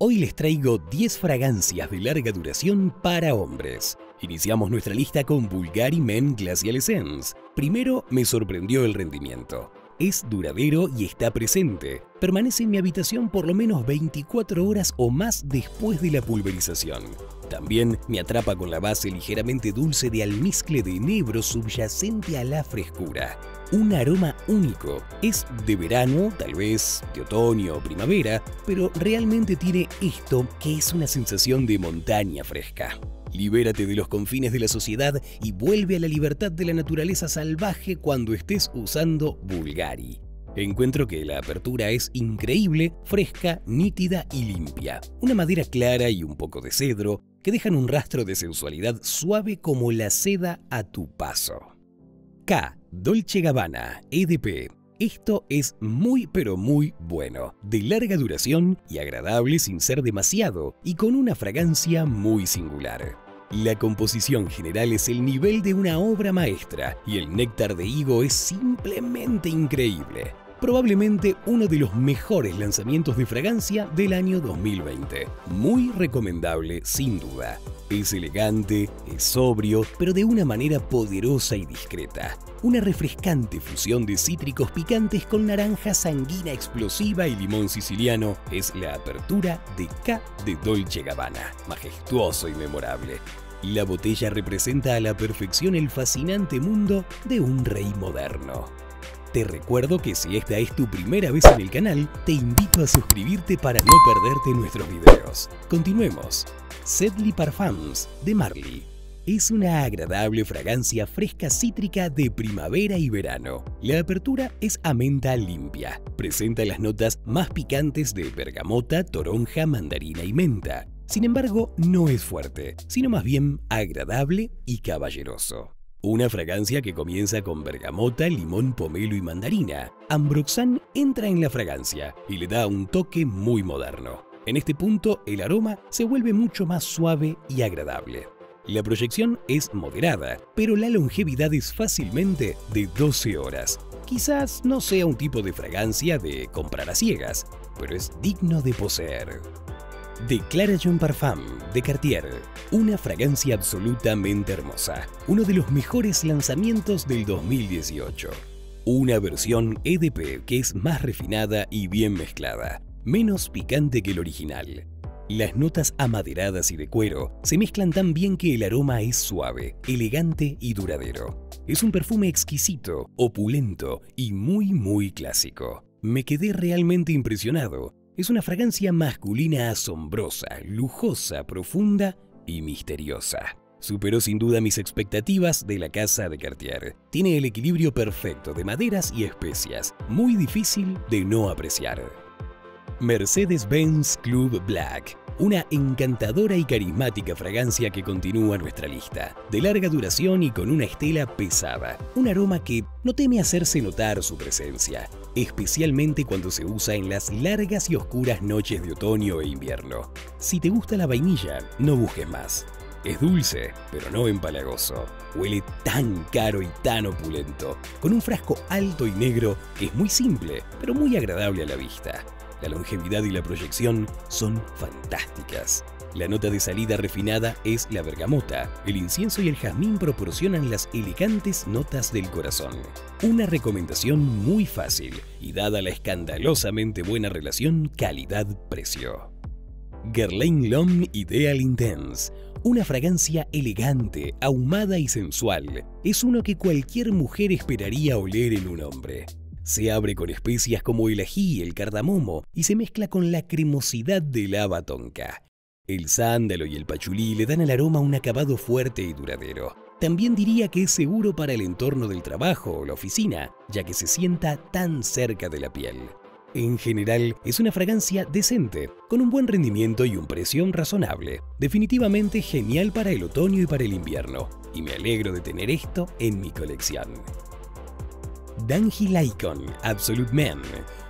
Hoy les traigo 10 fragancias de larga duración para hombres. Iniciamos nuestra lista con Bulgari Men Glacial Essence. Primero me sorprendió el rendimiento. Es duradero y está presente. Permanece en mi habitación por lo menos 24 horas o más después de la pulverización. También me atrapa con la base ligeramente dulce de almizcle de enebro subyacente a la frescura. Un aroma único. Es de verano, tal vez de otoño o primavera, pero realmente tiene esto que es una sensación de montaña fresca. Libérate de los confines de la sociedad y vuelve a la libertad de la naturaleza salvaje cuando estés usando Bulgari. Encuentro que la apertura es increíble, fresca, nítida y limpia. Una madera clara y un poco de cedro que dejan un rastro de sensualidad suave como la seda a tu paso. K. Dolce Gabbana EDP. Esto es muy pero muy bueno, de larga duración y agradable sin ser demasiado, y con una fragancia muy singular. La composición general es el nivel de una obra maestra y el néctar de higo es simplemente increíble probablemente uno de los mejores lanzamientos de fragancia del año 2020. Muy recomendable, sin duda. Es elegante, es sobrio, pero de una manera poderosa y discreta. Una refrescante fusión de cítricos picantes con naranja sanguina explosiva y limón siciliano es la apertura de K de Dolce Gabbana. Majestuoso y memorable. La botella representa a la perfección el fascinante mundo de un rey moderno. Te recuerdo que si esta es tu primera vez en el canal, te invito a suscribirte para no perderte nuestros videos. Continuemos. Sedley Parfums de Marley. Es una agradable fragancia fresca cítrica de primavera y verano. La apertura es a menta limpia. Presenta las notas más picantes de bergamota, toronja, mandarina y menta. Sin embargo, no es fuerte, sino más bien agradable y caballeroso. Una fragancia que comienza con bergamota, limón, pomelo y mandarina. Ambroxan entra en la fragancia y le da un toque muy moderno. En este punto, el aroma se vuelve mucho más suave y agradable. La proyección es moderada, pero la longevidad es fácilmente de 12 horas. Quizás no sea un tipo de fragancia de comprar a ciegas, pero es digno de poseer. Declaration Parfum de Cartier, una fragancia absolutamente hermosa, uno de los mejores lanzamientos del 2018. Una versión EDP que es más refinada y bien mezclada, menos picante que el original. Las notas amaderadas y de cuero se mezclan tan bien que el aroma es suave, elegante y duradero. Es un perfume exquisito, opulento y muy muy clásico. Me quedé realmente impresionado es una fragancia masculina asombrosa, lujosa, profunda y misteriosa. Superó sin duda mis expectativas de la casa de Cartier. Tiene el equilibrio perfecto de maderas y especias, muy difícil de no apreciar. Mercedes-Benz Club Black una encantadora y carismática fragancia que continúa nuestra lista, de larga duración y con una estela pesada, un aroma que no teme hacerse notar su presencia, especialmente cuando se usa en las largas y oscuras noches de otoño e invierno. Si te gusta la vainilla, no busques más. Es dulce, pero no empalagoso. Huele tan caro y tan opulento, con un frasco alto y negro que es muy simple, pero muy agradable a la vista. La longevidad y la proyección son fantásticas. La nota de salida refinada es la bergamota. El incienso y el jazmín proporcionan las elegantes notas del corazón. Una recomendación muy fácil y dada la escandalosamente buena relación calidad-precio. Guerlain L'Homme Ideal Intense una fragancia elegante, ahumada y sensual. Es uno que cualquier mujer esperaría oler en un hombre. Se abre con especias como el ají el cardamomo y se mezcla con la cremosidad de la batonca. El sándalo y el pachulí le dan al aroma un acabado fuerte y duradero. También diría que es seguro para el entorno del trabajo o la oficina, ya que se sienta tan cerca de la piel. En general, es una fragancia decente, con un buen rendimiento y un precio razonable. Definitivamente genial para el otoño y para el invierno, y me alegro de tener esto en mi colección. Danji Icon Absolute Men.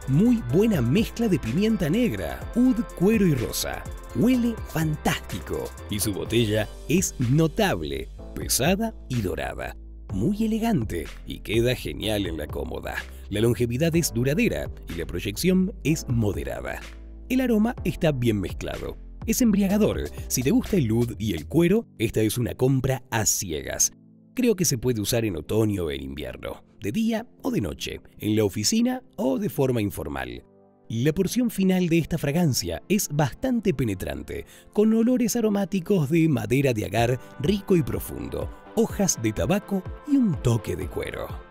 Muy buena mezcla de pimienta negra, oud, cuero y rosa. Huele fantástico y su botella es notable, pesada y dorada. Muy elegante y queda genial en la cómoda. La longevidad es duradera y la proyección es moderada. El aroma está bien mezclado. Es embriagador. Si te gusta el oud y el cuero, esta es una compra a ciegas. Creo que se puede usar en otoño o en invierno, de día o de noche, en la oficina o de forma informal. La porción final de esta fragancia es bastante penetrante, con olores aromáticos de madera de agar rico y profundo, hojas de tabaco y un toque de cuero.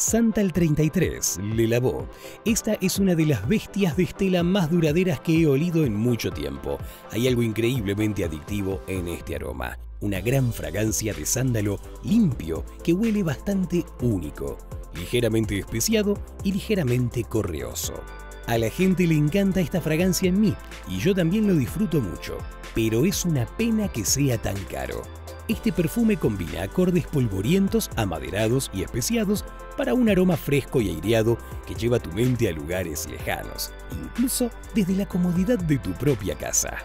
Santa el 33, Le Lavó. Esta es una de las bestias de estela más duraderas que he olido en mucho tiempo. Hay algo increíblemente adictivo en este aroma. Una gran fragancia de sándalo limpio que huele bastante único, ligeramente especiado y ligeramente correoso. A la gente le encanta esta fragancia en mí y yo también lo disfruto mucho, pero es una pena que sea tan caro. Este perfume combina acordes polvorientos, amaderados y especiados para un aroma fresco y aireado que lleva tu mente a lugares lejanos, incluso desde la comodidad de tu propia casa.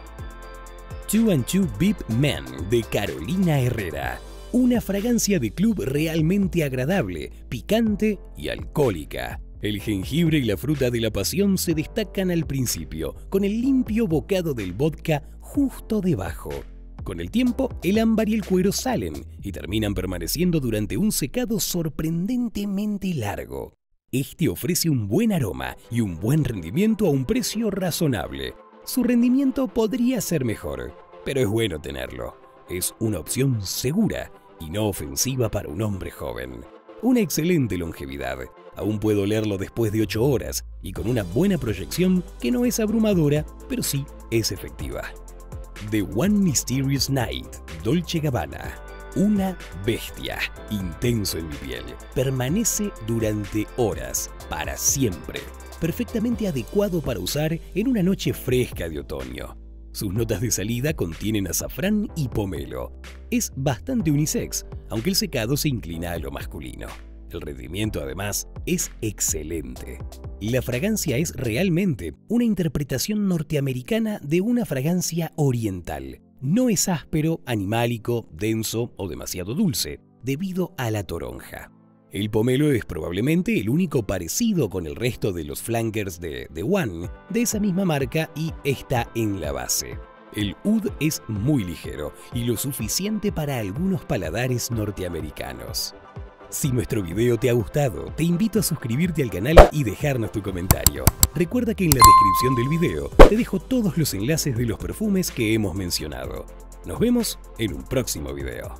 Two and Two Beep Men de Carolina Herrera. Una fragancia de club realmente agradable, picante y alcohólica el jengibre y la fruta de la pasión se destacan al principio, con el limpio bocado del vodka justo debajo. Con el tiempo, el ámbar y el cuero salen y terminan permaneciendo durante un secado sorprendentemente largo. Este ofrece un buen aroma y un buen rendimiento a un precio razonable. Su rendimiento podría ser mejor, pero es bueno tenerlo. Es una opción segura y no ofensiva para un hombre joven. Una excelente longevidad Aún puedo leerlo después de 8 horas y con una buena proyección que no es abrumadora, pero sí es efectiva. The One Mysterious Night, Dolce Gabbana. Una bestia, intenso en mi piel. Permanece durante horas, para siempre. Perfectamente adecuado para usar en una noche fresca de otoño. Sus notas de salida contienen azafrán y pomelo. Es bastante unisex, aunque el secado se inclina a lo masculino. El rendimiento además es excelente. La fragancia es realmente una interpretación norteamericana de una fragancia oriental. No es áspero, animálico, denso o demasiado dulce, debido a la toronja. El pomelo es probablemente el único parecido con el resto de los flankers de The One de esa misma marca y está en la base. El oud es muy ligero y lo suficiente para algunos paladares norteamericanos. Si nuestro video te ha gustado, te invito a suscribirte al canal y dejarnos tu comentario. Recuerda que en la descripción del video te dejo todos los enlaces de los perfumes que hemos mencionado. Nos vemos en un próximo video.